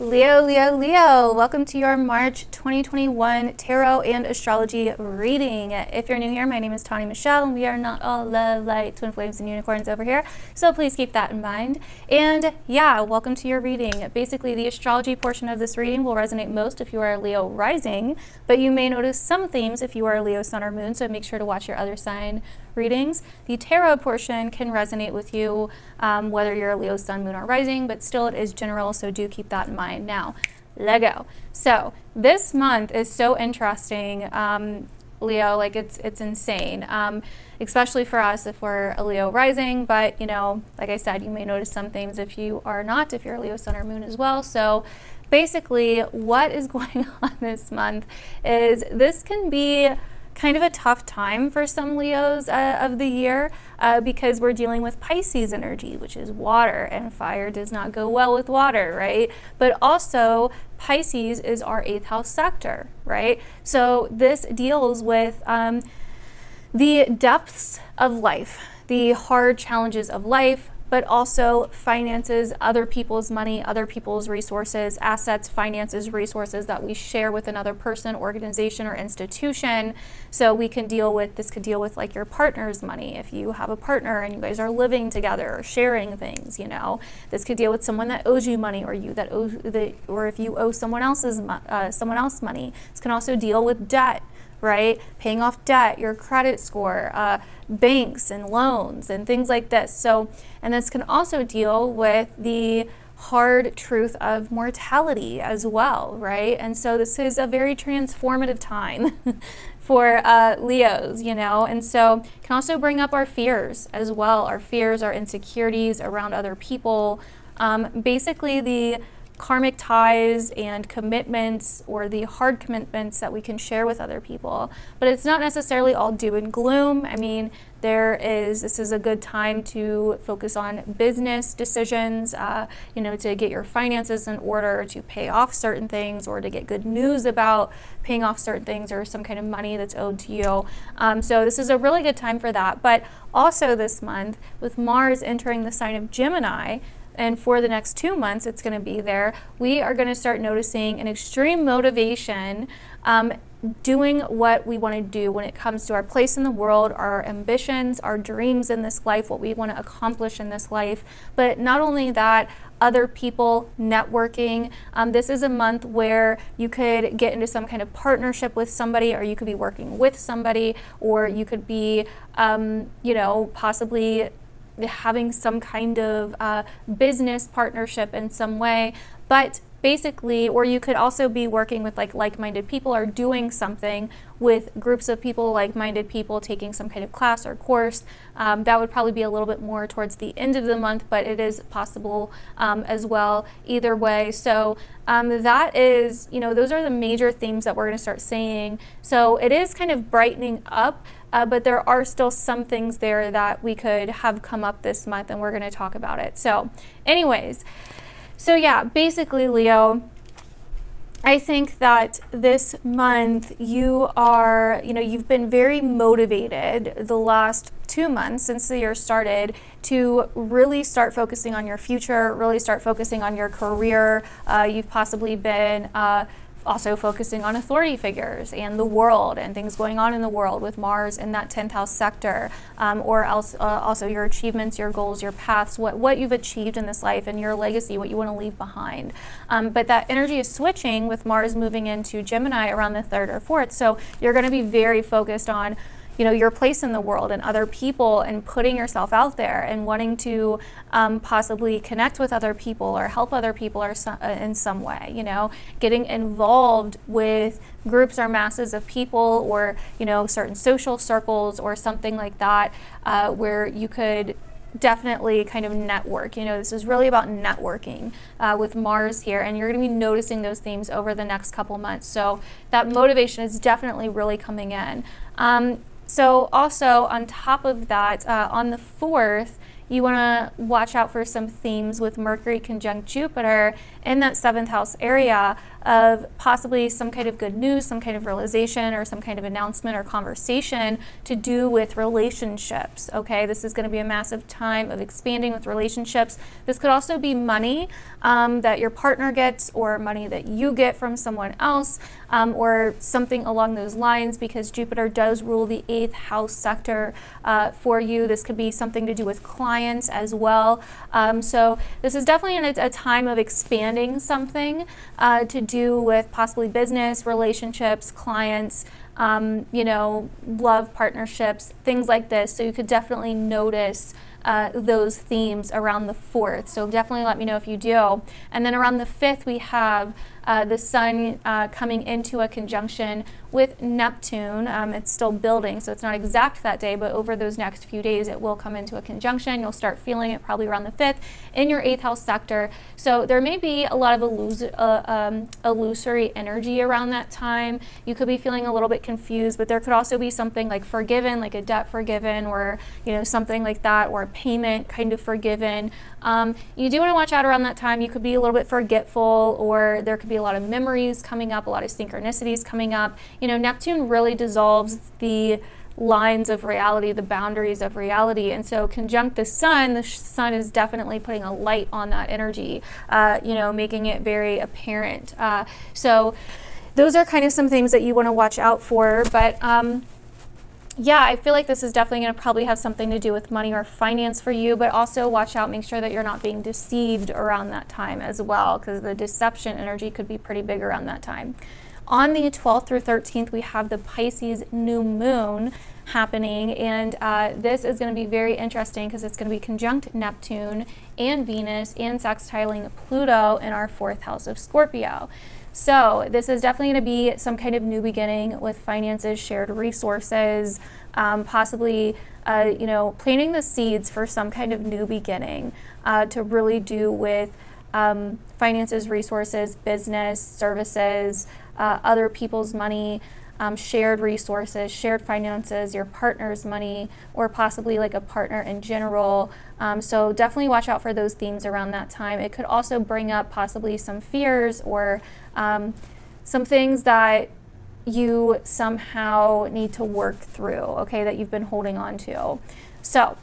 Leo, Leo, Leo, welcome to your March 2021 Tarot and Astrology reading. If you're new here, my name is Tawny Michelle, and we are not all love, light, twin flames, and unicorns over here, so please keep that in mind. And yeah, welcome to your reading. Basically, the astrology portion of this reading will resonate most if you are a Leo rising, but you may notice some themes if you are a Leo sun or moon, so make sure to watch your other sign readings. The tarot portion can resonate with you um, whether you're a Leo, Sun, Moon, or Rising, but still it is general, so do keep that in mind. Now, Lego. So this month is so interesting, um, Leo. Like it's it's insane, um, especially for us if we're a Leo rising. But you know, like I said, you may notice some things if you are not, if you're a Leo Sun or Moon as well. So basically, what is going on this month is this can be kind of a tough time for some Leos uh, of the year uh, because we're dealing with Pisces energy, which is water, and fire does not go well with water, right? But also, Pisces is our eighth house sector, right? So this deals with um, the depths of life, the hard challenges of life, but also finances, other people's money, other people's resources, assets, finances, resources that we share with another person, organization, or institution. So we can deal with this could deal with like your partner's money if you have a partner and you guys are living together or sharing things, you know. This could deal with someone that owes you money or you that owes the or if you owe someone else's uh, someone else money. This can also deal with debt right? Paying off debt, your credit score, uh, banks and loans and things like this. So, and this can also deal with the hard truth of mortality as well, right? And so this is a very transformative time for uh, Leos, you know, and so can also bring up our fears as well, our fears, our insecurities around other people. Um, basically, the karmic ties and commitments or the hard commitments that we can share with other people. But it's not necessarily all doom and gloom. I mean, there is, this is a good time to focus on business decisions, uh, you know, to get your finances in order, to pay off certain things, or to get good news about paying off certain things or some kind of money that's owed to you. Um, so this is a really good time for that. But also this month, with Mars entering the sign of Gemini, and for the next two months it's going to be there, we are going to start noticing an extreme motivation um, doing what we want to do when it comes to our place in the world, our ambitions, our dreams in this life, what we want to accomplish in this life. But not only that, other people, networking. Um, this is a month where you could get into some kind of partnership with somebody, or you could be working with somebody, or you could be, um, you know, possibly having some kind of uh, business partnership in some way. But basically, or you could also be working with like like-minded people or doing something with groups of people, like-minded people, taking some kind of class or course. Um, that would probably be a little bit more towards the end of the month, but it is possible um, as well either way. So um, that is, you know, those are the major themes that we're going to start saying. So it is kind of brightening up. Uh, but there are still some things there that we could have come up this month, and we're going to talk about it. So, anyways, so yeah, basically, Leo, I think that this month you are, you know, you've been very motivated the last two months since the year started to really start focusing on your future, really start focusing on your career. Uh, you've possibly been uh, also focusing on authority figures and the world and things going on in the world with Mars in that 10th house sector, um, or else uh, also your achievements, your goals, your paths, what, what you've achieved in this life and your legacy, what you want to leave behind. Um, but that energy is switching with Mars moving into Gemini around the 3rd or 4th. So you're going to be very focused on you know your place in the world and other people and putting yourself out there and wanting to um, possibly connect with other people or help other people or so, uh, in some way you know getting involved with groups or masses of people or you know certain social circles or something like that uh, where you could definitely kind of network. You know, this is really about networking uh, with Mars here, and you're going to be noticing those themes over the next couple months. So that motivation is definitely really coming in. Um, so also on top of that, uh, on the 4th, you want to watch out for some themes with Mercury conjunct Jupiter in that seventh house area of possibly some kind of good news, some kind of realization, or some kind of announcement or conversation to do with relationships. Okay, this is going to be a massive time of expanding with relationships. This could also be money um, that your partner gets, or money that you get from someone else, um, or something along those lines, because Jupiter does rule the eighth house sector uh, for you. This could be something to do with clients as well. Um, so, this is definitely a, a time of expanding something uh, to do with possibly business, relationships, clients, um, you know, love partnerships, things like this. So you could definitely notice uh, those themes around the 4th. So definitely let me know if you do. And then around the 5th, we have uh, the Sun uh, coming into a conjunction with Neptune. Um, it's still building, so it's not exact that day, but over those next few days, it will come into a conjunction. You'll start feeling it probably around the 5th in your 8th house sector. So there may be a lot of illus- uh, um, illusory energy around that time. You could be feeling a little bit confused, but there could also be something like forgiven, like a debt forgiven, or you know something like that, or payment kind of forgiven. Um, you do want to watch out around that time. You could be a little bit forgetful, or there could be a lot of memories coming up, a lot of synchronicities coming up. You know, Neptune really dissolves the lines of reality, the boundaries of reality. And so, conjunct the sun, the sun is definitely putting a light on that energy, uh, you know, making it very apparent. Uh, so, those are kind of some things that you want to watch out for. But, um, yeah, I feel like this is definitely going to probably have something to do with money or finance for you, but also watch out, make sure that you're not being deceived around that time as well, because the deception energy could be pretty big around that time. On the 12th through 13th, we have the Pisces new moon happening, and uh, this is going to be very interesting because it's going to be conjunct Neptune and Venus and sextiling Pluto in our fourth house of Scorpio. So this is definitely going to be some kind of new beginning with finances, shared resources, um, possibly, uh, you know, planting the seeds for some kind of new beginning uh, to really do with um, finances, resources, business, services, uh, other people's money. Um, shared resources, shared finances, your partner's money, or possibly like a partner in general. Um, so definitely watch out for those themes around that time. It could also bring up possibly some fears or um, some things that you somehow need to work through, okay, that you've been holding on to. So,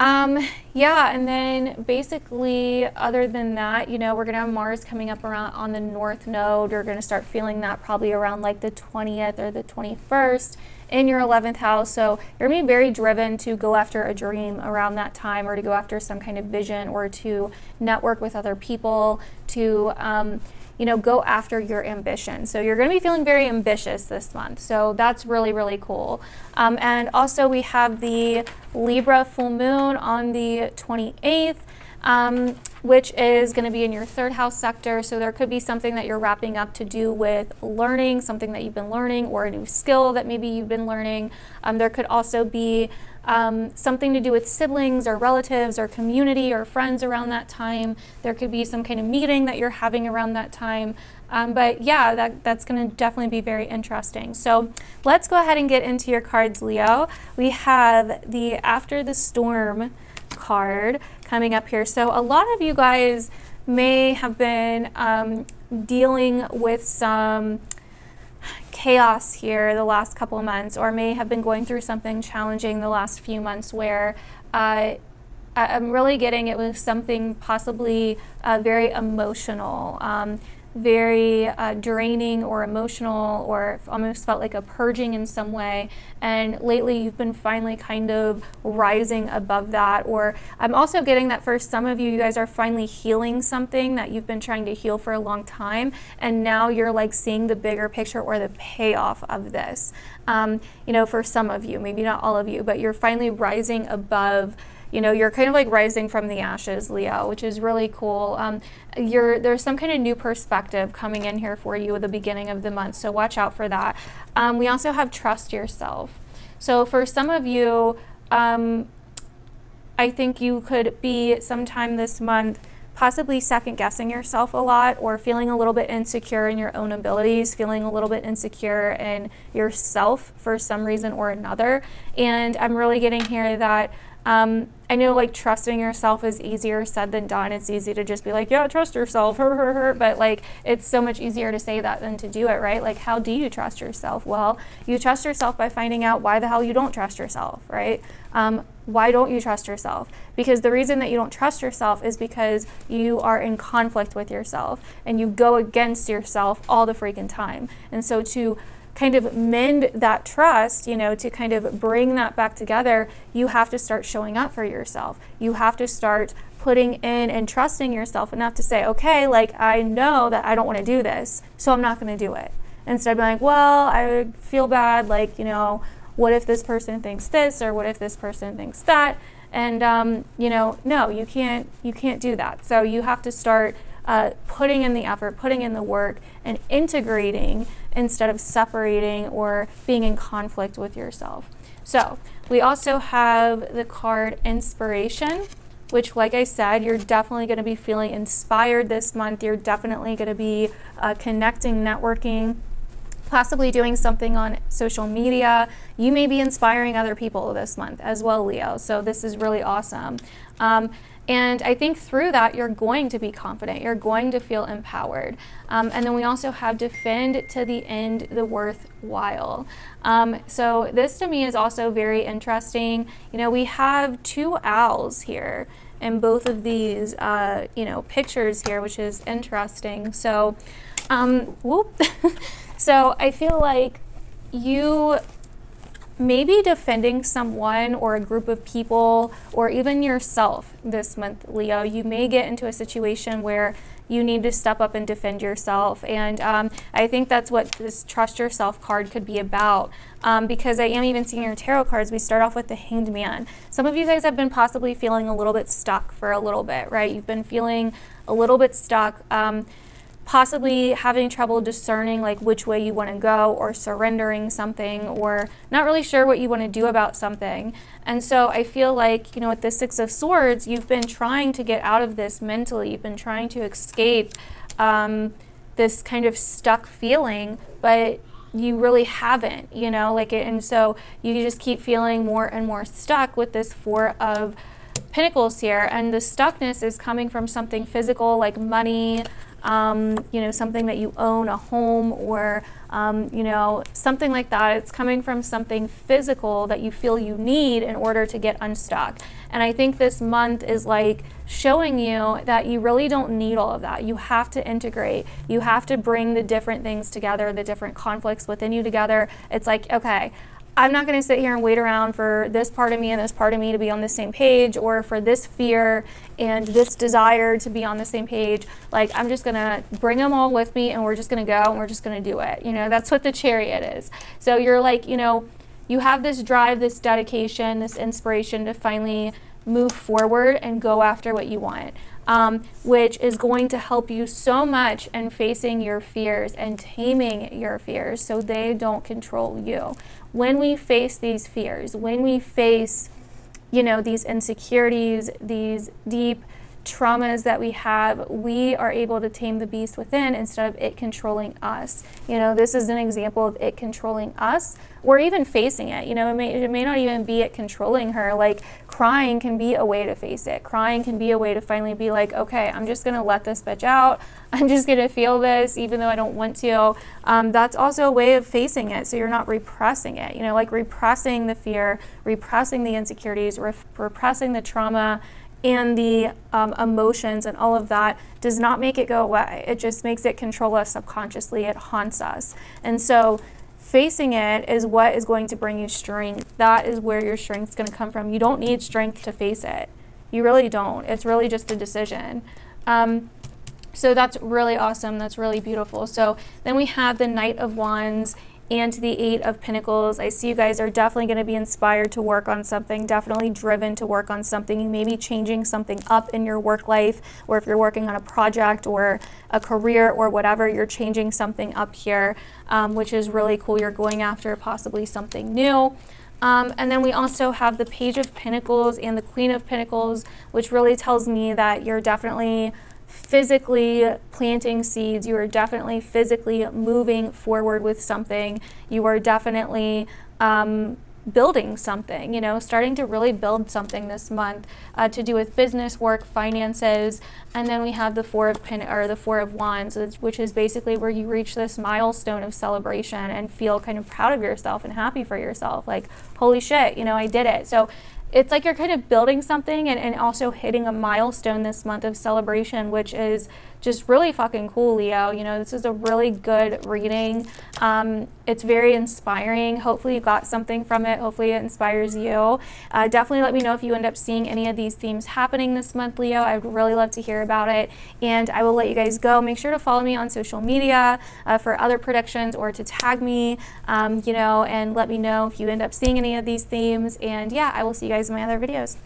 um, yeah, and then basically, other than that, you know, we're gonna have Mars coming up around on the north node. You're gonna start feeling that probably around like the 20th or the 21st in your 11th house. So you're gonna be very driven to go after a dream around that time or to go after some kind of vision or to network with other people, to, um, you know, go after your ambition. So you're going to be feeling very ambitious this month. So that's really, really cool. Um, and also, we have the Libra full moon on the 28th. Um, which is going to be in your third house sector. So there could be something that you're wrapping up to do with learning, something that you've been learning, or a new skill that maybe you've been learning. Um, there could also be um, something to do with siblings or relatives or community or friends around that time. There could be some kind of meeting that you're having around that time. Um, but yeah, that, that's going to definitely be very interesting. So let's go ahead and get into your cards, Leo. We have the After the Storm card coming up here. So a lot of you guys may have been um, dealing with some chaos here the last couple months, or may have been going through something challenging the last few months where uh, I'm really getting it was something possibly uh, very emotional. Um, very uh, draining or emotional or almost felt like a purging in some way. And lately you've been finally kind of rising above that. Or I'm also getting that for some of you, you guys are finally healing something that you've been trying to heal for a long time. And now you're like seeing the bigger picture or the payoff of this. Um, you know, for some of you, maybe not all of you, but you're finally rising above you know, you're kind of like rising from the ashes, Leo, which is really cool. Um, you're, there's some kind of new perspective coming in here for you at the beginning of the month, so watch out for that. Um, we also have trust yourself. So for some of you, um, I think you could be sometime this month possibly second guessing yourself a lot or feeling a little bit insecure in your own abilities, feeling a little bit insecure in yourself for some reason or another. And I'm really getting here that Um, I know like trusting yourself is easier said than done. It's easy to just be like, yeah, trust yourself, her, her, her. But like, it's so much easier to say that than to do it, right? Like, how do you trust yourself? Well, you trust yourself by finding out why the hell you don't trust yourself, right? Um, why don't you trust yourself? Because the reason that you don't trust yourself is because you are in conflict with yourself and you go against yourself all the freaking time. And so to kind of mend that trust, you know, to kind of bring that back together, you have to start showing up for yourself. You have to start putting in and trusting yourself enough to say, okay, like I know that I don't want to do this, so I'm not going to do it. Instead of being like, well, I feel bad, like, you know, what if this person thinks this or what if this person thinks that? And um, you know, no, you can't you can't do that. So you have to start uh, putting in the effort, putting in the work, and integrating instead of separating or being in conflict with yourself. So we also have the card inspiration, which, like I said, you're definitely going to be feeling inspired this month. You're definitely going to be uh, connecting, networking possibly doing something on social media. You may be inspiring other people this month as well, Leo. So this is really awesome. Um, and I think through that, you're going to be confident. You're going to feel empowered. Um, and then we also have defend to the end the worthwhile. Um, so this to me is also very interesting. You know, we have two owls here in both of these, uh, you know, pictures here, which is interesting. So, um, whoop. so I feel like you maybe defending someone or a group of people or even yourself this month, Leo, you may get into a situation where you need to step up and defend yourself. And um, I think that's what this trust yourself card could be about. Um, because I am even seeing your tarot cards. We start off with the Hanged Man. Some of you guys have been possibly feeling a little bit stuck for a little bit, right? You've been feeling a little bit stuck. Um, possibly having trouble discerning like which way you want to go or surrendering something or not really sure what you want to do about something. And so I feel like, you know, with the 6 of swords, you've been trying to get out of this mentally. You've been trying to escape um, this kind of stuck feeling, but you really haven't, you know, like it, and so you just keep feeling more and more stuck with this 4 of Pentacles here, and the stuckness is coming from something physical like money, um, you know, something that you own, a home, or um, you know, something like that. It's coming from something physical that you feel you need in order to get unstuck. And I think this month is like showing you that you really don't need all of that. You have to integrate. You have to bring the different things together, the different conflicts within you together. It's like, okay, I'm not going to sit here and wait around for this part of me and this part of me to be on the same page or for this fear and this desire to be on the same page. Like, I'm just going to bring them all with me and we're just going to go and we're just going to do it. You know, that's what the chariot is. So you're like, you know, you have this drive, this dedication, this inspiration to finally move forward and go after what you want um, which is going to help you so much in facing your fears and taming your fears so they don't control you. When we face these fears, when we face, you know, these insecurities, these deep traumas that we have, we are able to tame the beast within instead of it controlling us. You know, this is an example of it controlling us or even facing it. You know, it may, it may not even be it controlling her. Like, crying can be a way to face it. Crying can be a way to finally be like, okay, I'm just going to let this bitch out. I'm just going to feel this even though I don't want to. Um, that's also a way of facing it. So you're not repressing it. You know, like repressing the fear, repressing the insecurities, repressing the trauma and the um, emotions and all of that does not make it go away. It just makes it control us subconsciously. It haunts us. And so facing it is what is going to bring you strength. That is where your strength is going to come from. You don't need strength to face it. You really don't. It's really just a decision. Um, so that's really awesome. That's really beautiful. So then we have the Knight of Wands and the Eight of Pentacles. I see you guys are definitely going to be inspired to work on something, definitely driven to work on something. You may be changing something up in your work life, or if you're working on a project or a career or whatever, you're changing something up here, um, which is really cool. You're going after possibly something new. Um, and then we also have the Page of Pentacles and the Queen of Pentacles, which really tells me that you're definitely physically planting seeds. You are definitely physically moving forward with something. You are definitely um, building something, you know, starting to really build something this month uh, to do with business, work, finances, and then we have the four of pen or the four of wands, which is basically where you reach this milestone of celebration and feel kind of proud of yourself and happy for yourself. Like, holy shit, you know, I did it. So it's like you're kind of building something and, and also hitting a milestone this month of celebration, which is just really fucking cool, Leo. You know, this is a really good reading. Um, it's very inspiring. Hopefully, you got something from it. Hopefully, it inspires you. Uh, definitely let me know if you end up seeing any of these themes happening this month, Leo. I would really love to hear about it. And I will let you guys go. Make sure to follow me on social media uh, for other predictions or to tag me, um, you know, and let me know if you end up seeing any of these themes. And yeah, I will see you guys always my other videos.